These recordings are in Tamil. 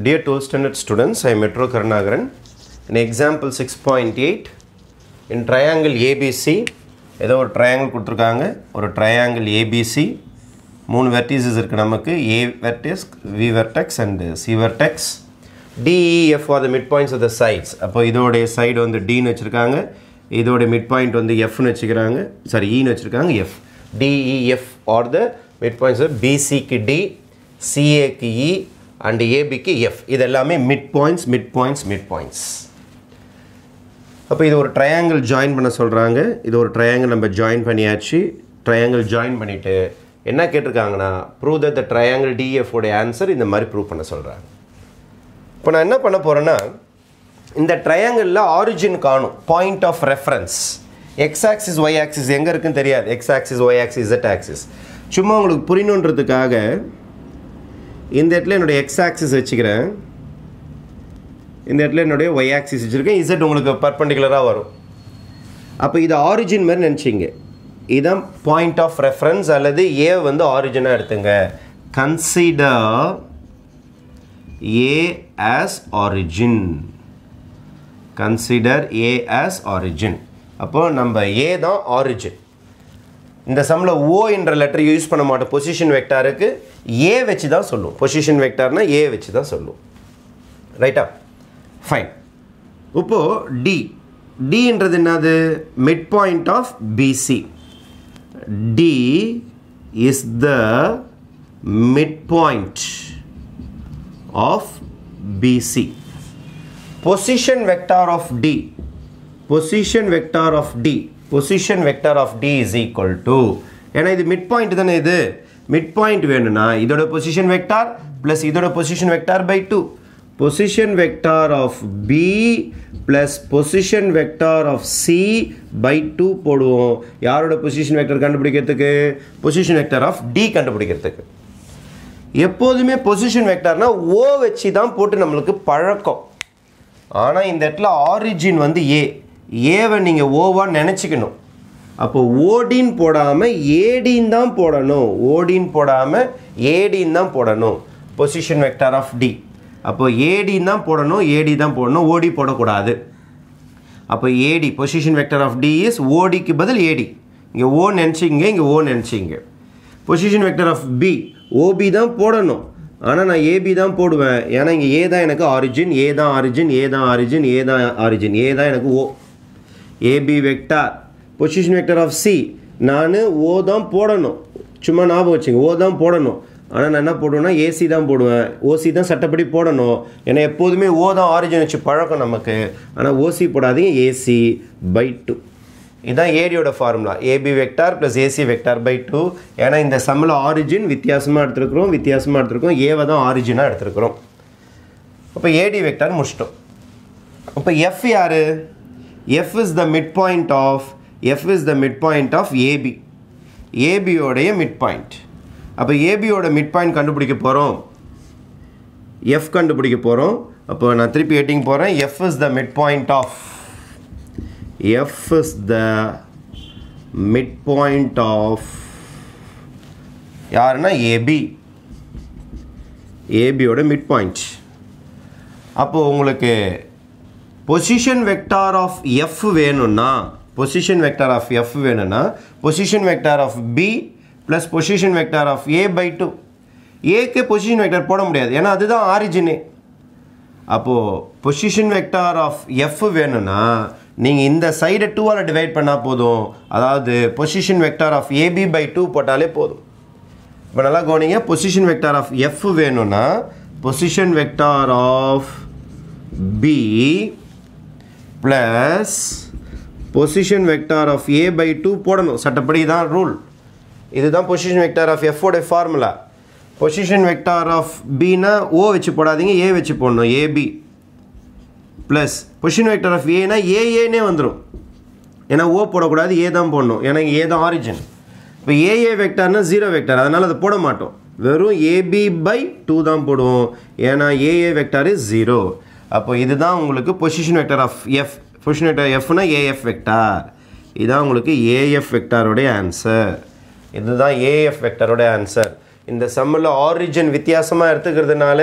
Dear 12th standard students, I am Metro Karnagaran. In example 6.8, in triangle ABC, ஏதோ ஒரு ட்ரையாங்கிள் கொடுத்துருக்காங்க. ஒரு ட்ரையாங்கிள் ஏபிசி மூணு வெர்டிசஸ் இருக்குது நமக்கு. A vertex B vertex and C vertex D E F are the midpoints of the sides அப்போ இதோடைய சைடு வந்து டின்னு வச்சுருக்காங்க. இதோடைய மிட் பாயிண்ட் வந்து எஃப்னு வச்சுக்கிறாங்க. சாரி ஈன்னு e வச்சுருக்காங்க F D E F are e, the midpoints பிசிக்கு டி சிஏக்கு இ e, அண்டு ஏபிக்கு எஃப் இது எல்லாமே mid points mid points mid points அப்போ இது ஒரு ட்ரையாங்கிள் ஜாயின் பண்ண சொல்கிறாங்க இது ஒரு ட்ரையாங்கிள் நம்ம ஜாயின் பண்ணியாச்சு. ட்ரையாங்கிள் ஜாயின் பண்ணிவிட்டு என்ன கேட்டிருக்காங்கன்னா prove that the triangle D F உடைய ஆன்சர் இந்த மாதிரி ப்ரூவ் பண்ண சொல்கிறாங்க இப்போ நான் என்ன பண்ண போகிறேன்னா இந்த ட்ரையாங்கிளில் ஆரிஜின் காணும். Point of reference X axis Y axis எங்கே இருக்குன்னு தெரியாது. X axis Y axis Z axis சும்மா உங்களுக்கு புரியணுன்றதுக்காக இந்த இடத்துல என்னுடைய எக்ஸ் ஆக்சிஸ் வச்சுக்கிறேன். இந்த இடத்துல என்னுடைய ஒய் ஆக்சிஸ் வச்சுருக்கேன். இசட் உங்களுக்கு பர்பண்டிகுலராக வரும். அப்போ இது ஆரிஜின் மாதிரி நினச்சிங்க. இதான் பாயிண்ட் ஆஃப் ரெஃபரன்ஸ் அல்லது ஏ வந்து ஆரிஜினாக எடுத்துங்க. Consider A as origin consider A as origin அப்போ நம்ம ஏ தான் ஆரிஜின் இந்த சம்மில் ஓ என்ற லெட்டர் யூஸ் பண்ண மாட்டோம். பொசிஷன் வெக்டாருக்கு ஏ வச்சு தான் சொல்லுவோம். பொசிஷன் வெக்டார்னா ஏ வச்சு தான் சொல்லுவோம் ரைட்டா ஃபைன் இப்போது டி டின்றது என்னது? Midpoint of B C D is the midpoint of B C position vector of D position vector of D position vector of D is equal to ஏன்னா இது மிட் பாயிண்ட் தானே இது? மிட் பாயிண்ட் வேணும்னா இதோட பொசிஷன் வெக்டார் ப்ளஸ் இதோட position vector by two position vector of B plus position vector of C by two போடுவோம். யாரோட பொசிஷன் வெக்டர் கண்டுபிடிக்கிறதுக்கு? பொசிஷன் வெக்டார் ஆஃப் டி கண்டுபிடிக்கிறதுக்கு. எப்போதுமே பொசிஷன் வெக்டார்னால் ஓ வச்சு தான் போட்டு நம்மளுக்கு பழக்கம். ஆனால் இந்த இடத்துல ஆரிஜின் வந்து ஏ ஏவை நீங்கள் ஓவாக நினச்சிக்கணும். அப்போ ஓடின்னு போடாமல் ஏடின்னு தான் போடணும். ஓடின்னு போடாமல் ஏடின்னு தான் போடணும். பொசிஷன் வெக்டார் ஆஃப் டி அப்போ ஏடின்னு தான் போடணும் ஏடி தான் போடணும் ஓடி போடக்கூடாது. அப்போ A D position vector of D is ஓடிக்கு பதில் ஏடி. இங்கே ஓ நினச்சிங்க இங்கே ஓ நினச்சிங்க. Position vector of B O B தான் போடணும். ஆனால் நான் ஏபி தான் போடுவேன். ஏன்னா இங்கே ஏ தான் எனக்கு ஆரிஜின் ஏ தான் ஆரிஜின் ஏ தான் ஆரிஜின் ஏ தான் ஆரிஜின் ஏ தான் எனக்கு O. A B vector position vector of C நான் ஓ தான் போடணும். சும்மா ஞாபகம் வச்சுங்க. ஓ தான் போடணும். ஆனால் நான் என்ன போடுவேன்னா ஏசி தான் போடுவேன். ஓசி தான் சட்டப்படி போடணும். ஏன்னா எப்போதுமே ஓ தான் ஆரிஜின் வச்சு பழக்கம் நமக்கு. ஆனால் ஓசி போடாதீங்க. ஏசி பை டூ இதுதான் ஏடியோட formula A B vector plus A C vector by two ஏன்னா இந்த சம்மில் ஆரிஜின் வித்தியாசமாக எடுத்துருக்குறோம். வித்தியாசமாக எடுத்துருக்கோம் ஏவை தான் ஆரிஜினாக எடுத்துருக்குறோம். அப்போ ஏடி வெக்டார் முடிச்சிட்டோம். அப்போ எஃப் யார்? F is the midpoint of F is the midpoint of A B ஏபியோடைய mid point அப்போ ஏபியோட மிட் பாயிண்ட் கண்டுபிடிக்க போகிறோம் எஃப் கண்டுபிடிக்க போகிறோம் அப்போ நான் திருப்பி எட்டிங் போகிறேன் F is the midpoint of F is the midpoint of யாருன்னா ஏபி ஏபியோட மிட் பாயிண்ட் அப்போது உங்களுக்கு பொசிஷன் வெக்டார் ஆஃப் எஃப் வேணும்னா பொசிஷன் வெக்டார் ஆஃப் எஃப் வேணும்னா position vector of B plus position vector of A by two ஏக்கு பொசிஷன் வெக்டார் போட முடியாது. ஏன்னா அதுதான் ஆரிஜினே அப்போது பொசிஷன் வெக்டார் ஆஃப் எஃப் வேணும்னா நீங்கள் இந்த சைடை டூவால் டிவைட் பண்ணால் போதும். அதாவது position vector of A B by two போட்டாலே போதும். இப்போ நல்லா கவனிங்க. பொசிஷன் வெக்டார் ஆஃப் எஃப் வேணும்னா position vector of B plus position vector of A by two போடணும். சட்டப்படி தான் ரூல் இதுதான் பொசிஷன் வெக்டார் ஆஃப் எஃபோட ஃபார்முலா பொசிஷன் வெக்டார் ஆஃப் பின்னா ஓ வச்சு போடாதீங்க ஏ வச்சு போடணும் A B plus position vector of ஏனா ஏஏனே வந்துடும் ஏன்னா ஓ போடக்கூடாது ஏ தான் போடணும். ஏன்னா ஏ தான் ஆரிஜின் இப்போ ஏஏ வெக்டார்னால் ஜீரோ வெக்டார் அதனால் அதை போட மாட்டோம். வெறும் ஏபி பை டூ தான் போடுவோம். ஏன்னா ஏஏ வெக்டார் இஸ் ஜீரோ அப்போ இதுதான் உங்களுக்கு position vector of F position vector எஃப்னா AF vector இதுதான் உங்களுக்கு ஏஎஃப் வெக்டாரோடைய ஆன்சர் இதுதான் ஏஎஃப் வெக்டரோட ஆன்சர் இந்த சம்மில் ஆரிஜின் வித்தியாசமாக எடுத்துக்கிறதுனால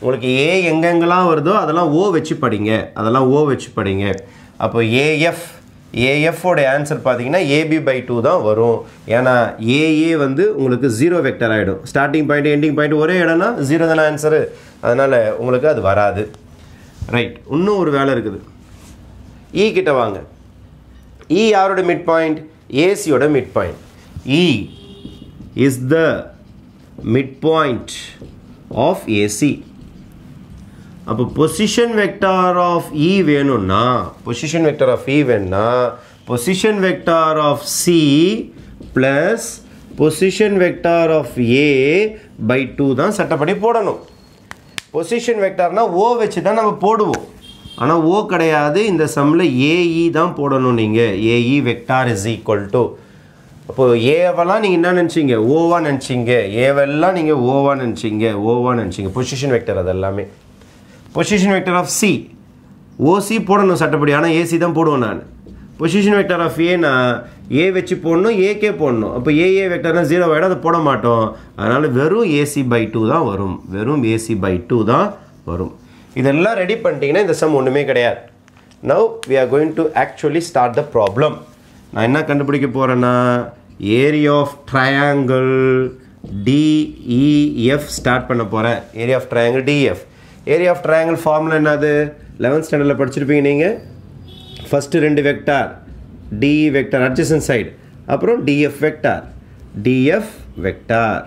உங்களுக்கு ஏ எங்கெங்கெல்லாம் வருதோ அதெல்லாம் ஓ வச்சு படிங்க. அதெல்லாம் ஓ வச்சு படிங்க. அப்போ ஏஎஃப் ஏஎஃபோட ஆன்சர் பார்த்தீங்கன்னா ஏபி பை டூ தான் வரும். ஏன்னா ஏஏ வந்து உங்களுக்கு ஜீரோ வெக்டர் ஆகிடும் ஸ்டார்டிங் பாயிண்ட் எண்டிங் பாயிண்ட் ஒரே இடம்னா ஜீரோ தானே ஆன்சரு அதனால் உங்களுக்கு அது வராது. ரைட் இன்னும் ஒரு வேலை இருக்குது. இ கிட்ட வாங்க. இ யாரோட mid point ஏசியோட midpoint E is the midpoint of A C அப்போ பொசிஷன் வெக்டார் ஆஃப் இ வேணும்னா பொசிஷன் வெக்டார் ஆஃப் இ வேணும்னா position vector of C plus position vector of A by two தான் சட்டப்படி போடணும். பொசிஷன் வெக்டார்னால் ஓ வச்சு தான் நம்ம போடுவோம். ஆனால் ஓ கிடையாது. இந்த சம்மில் ஏஇ தான் போடணும் நீங்கள் A E vector is equal to அப்போது ஏவெல்லாம் நீங்கள் என்ன நினச்சிங்க? ஓவா நினச்சிங்க? ஏவெல்லாம் நீங்கள் ஓவா நினச்சிங்க? ஓவா நினச்சிங்க? பொசிஷன் வெக்டர் அது எல்லாமே position vector of C O C போடணும் சட்டப்படி. ஆனால் ஏசி தான் போடுவேன் நான். பொசிஷன் வெக்டர் ஆஃப் ஏனா ஏ வச்சு போடணும் ஏகே போடணும். அப்போ ஏஏ வெக்டர்னா ஜீரோ ஆகிடும் அதை போட மாட்டோம். அதனால் வெறும் ஏசி பை டூ தான் வரும். வெறும் ஏசி பை டூ தான் வரும். இதெல்லாம் ரெடி பண்ணிட்டீங்கன்னா இந்த சம் ஒன்றுமே கிடையாது. Now we are going to actually start the problem நான் என்ன கண்டுபிடிக்க போகிறேன்னா area of triangle D E F start பண்ண போகிறேன் area of triangle D F area of triangle formula என்னது? லெவன்த் ஸ்டாண்டர்டில் படிச்சிருப்பீங்க நீங்கள் ஃபஸ்ட்டு ரெண்டு vector D vector adjacent side அப்புறம் D F vector D F vector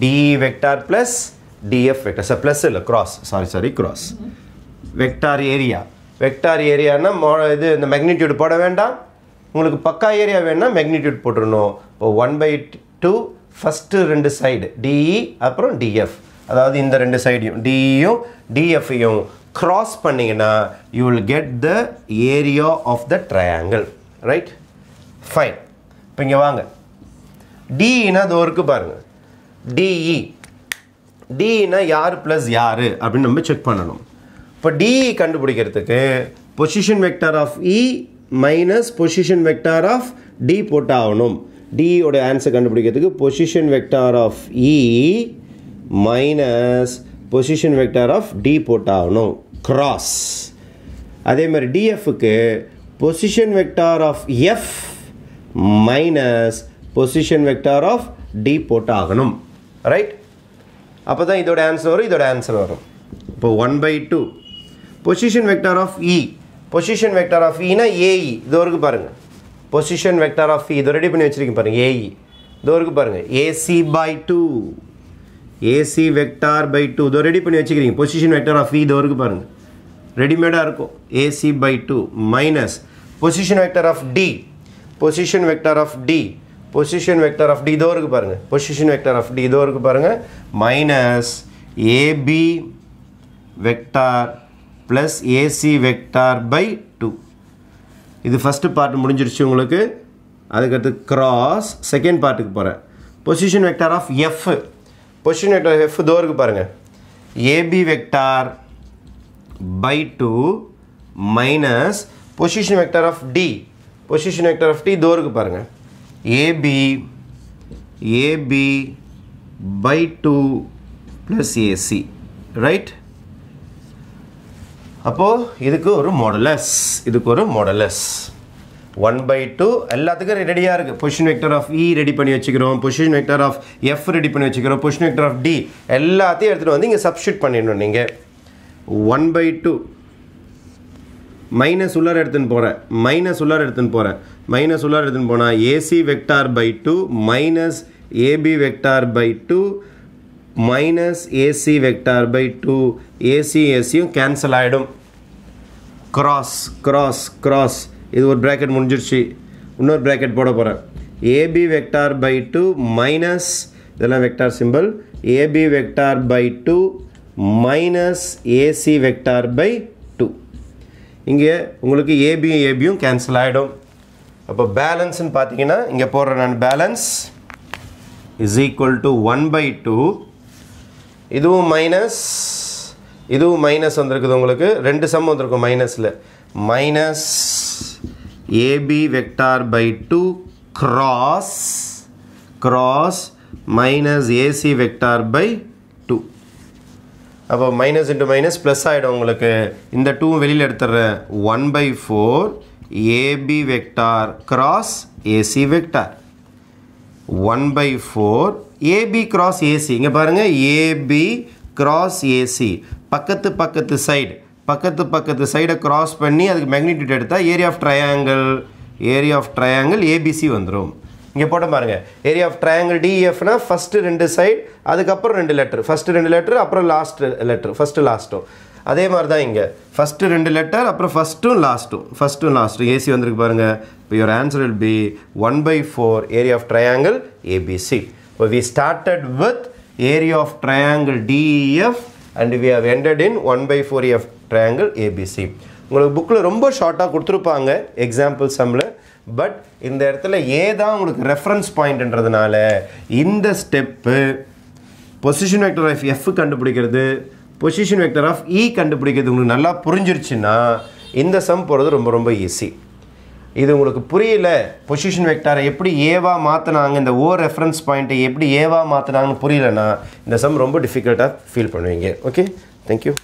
D vector plus D F vector sir plus இல்லை cross sorry sorry cross vector area vector ஏரியானா மோ இது இந்த மேக்னிடியூட் போட வேண்டாம். உங்களுக்கு பக்கா ஏரியா வேணால் மேக்னிடியூட் போட்டுருணும் இப்போ ஒன் பை டூ ஃபஸ்ட்டு ரெண்டு சைடு டிஇ அப்புறம் டிஎஃப் அதாவது இந்த ரெண்டு சைடையும் டிஇயும் டிஎஃப்ஐயும் கிராஸ் பண்ணிங்கன்னா you will get the area of the triangle right fine இப்போ இங்கே வாங்க. டிஇனா அது ஒருக்கு பாருங்கள் டிஇ டிஇனா யார் ப்ளஸ் யார் அப்படின்னு நம்ம செக் பண்ணணும். இப்போ டிஇ கண்டுபிடிக்கிறதுக்கு position vector of E minus position vector of D போட்டாகணும். டியோட ஆன்சர் கண்டுபிடிக்கிறதுக்கு position vector of E minus position vector of D போட்டாகணும். Cross அதே மாதிரி டிஎஃப்க்கு position vector of F minus position vector of D போட்டாகணும். Right அப்போ தான் இதோட ஆன்சர் வரும் இதோட ஆன்சர் வரும். இப்போ one by two position vector of E position vector of இனா AE இது வரைக்கும் பாருங்கள் பொசிஷன் வெக்டார் ஆஃப் இ இதை ரெடி பண்ணி வச்சுருக்கீங்க பாருங்கள் ஏஇ இது வரைக்கும் பாருங்கள் A C by two A C vector by two இதோ ரெடி பண்ணி வச்சுக்கிறீங்க. பொசிஷன் வெக்டார் ஆஃப் இ இது பாருங்கள் ரெடிமேடாக இருக்கும். A C by two minus position vector of D position vector of D position vector of D இதோ இருக்கு பாருங்கள் பொசிஷன் வெக்டார் ஆஃப் டி இதோ இருக்கு பாருங்கள் minus A B vector plus A C vector by two இது ஃபஸ்ட்டு பார்ட் முடிஞ்சிருச்சு உங்களுக்கு. அதுக்கடுத்து கிராஸ் செகண்ட் பார்ட்டுக்கு போகிறேன் position vector of F position vector F தோருக்கு பாருங்கள் A B vector by two minus position vector of D position vector of D தோருக்கு பாருங்கள் A B A B by two plus A C right அப்போது இதுக்கு ஒரு மாடலஸ் இதுக்கு ஒரு மாடலஸ் ஒன் பை டூ எல்லாத்துக்கும் ரெடியாக இருக்குது position vector of E ready பண்ணி வச்சுக்கிறோம். Position vector of F ready பண்ணி வச்சுக்கிறோம். பொசிஷன் வெக்டர் ஆஃப் டி எல்லாத்தையும் எடுத்துகிட்டு வந்து இங்கே சப்ஸ்டியூட் பண்ணிடணும் நீங்கள் ஒன் பை டூ மைனஸ் உள்ளார எடுத்துன்னு போகிறேன் மைனஸ் உள்ளார எடுத்துன்னு போகிறேன் மைனஸ் உள்ளார எடுத்துன்னு போனால் A C vector by two minus A B vector by two minus A C vector by two A C ஏசியும் cancel ஆகிடும் க்ராஸ் க்ராஸ் க்ராஸ் இது ஒரு ப்ராக்கெட் முடிஞ்சிருச்சு. இன்னொரு ப்ராக்கெட் போட போகிறேன் A B vector by two minus இதெல்லாம் vector simple A B vector by two minus A C vector by two இங்கே உங்களுக்கு ஏபியும் ஏபியும் கேன்சல் ஆகிடும் அப்போ பேலன்ஸ்னு பார்த்தீங்கன்னா இங்கே போடுறேன் நான் balance is equal to one by two இதுவும் மைனஸ் இதுவும் மைனஸ் வந்திருக்குது உங்களுக்கு. ரெண்டு சம் வந்திருக்கும் மைனஸில் minus A B vector by two cross cross minus A C vector by two அப்போ மைனஸ் இன்ட்டு மைனஸ் ப்ளஸ் ஆகிடும் உங்களுக்கு. இந்த டூ வெளியில் எடுத்துடுறேன் one by four A B vector cross A C vector one by four A B cross A C இங்கே பாருங்கள் ஏபி கிராஸ் ஏசி பக்கத்து பக்கத்து சைடு பக்கத்து பக்கத்து சைடை க்ராஸ் பண்ணி அதுக்கு மேக்னிடியூட் எடுத்தால் area of triangle area of triangle A B C வந்துடும் இங்கே போட்ட பாருங்க. ஏரியா ஆஃப் ட்ரையாங்கிள் டிஎஃப்னா ஃபஸ்ட்டு ரெண்டு சைடு அதுக்கப்புறம் ரெண்டு லெட்ரு ஃபஸ்ட்டு ரெண்டு லெட்ரு அப்புறம் லாஸ்ட்டு லெட்ரு ஃபஸ்ட்டு லாஸ்ட்டும் அதே மாதிரி தான் இங்கே. ஃபஸ்ட்டு ரெண்டு லெட்டர் அப்புறம் ஃபஸ்ட்டும் லாஸ்ட்டும் ஃபஸ்ட்டும் லாஸ்ட்டும் ஏசி வந்திருக்கு பாருங்கள் இப்போ your answer will be one by four area of triangle A B C இப்போ we started with area of triangle D E F and we have ended in one by four of triangle A B C உங்களுக்கு புக்கில் ரொம்ப ஷார்ட்டாக கொடுத்துருப்பாங்க எக்ஸாம்பிள் சம்மில் பட் இந்த இடத்துல ஏதான் உங்களுக்கு ரெஃபரன்ஸ் பாயிண்ட்ன்றதுனால இந்த step position vector of F கண்டுபிடிக்கிறது பொசிஷன் வெக்டர் ஆஃப் இ கண்டுபிடிக்கிறது உங்களுக்கு நல்லா புரிஞ்சிருச்சுன்னா இந்த சம் போகிறது ரொம்ப ரொம்ப ஈஸி இது உங்களுக்கு புரியல பொசிஷன் வெக்டாரை எப்படி ஏவா மாற்றினாங்க இந்த ஓ ரெஃபரன்ஸ் பாயிண்ட்டை எப்படி ஏவா மாற்றினாங்கன்னு புரியலன்னா இந்த சம் ரொம்ப டிஃபிகல்ட்டாக ஃபீல் பண்ணுவீங்க. Okay thank you